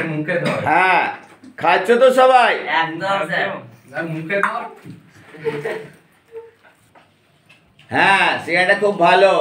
আরে মুখে ধর। হ্যাঁ খাচ্ছ তো সবাই? একদম স্যার। মুখে ধর। হ্যাঁ সিগারেটটা খুব ভালো।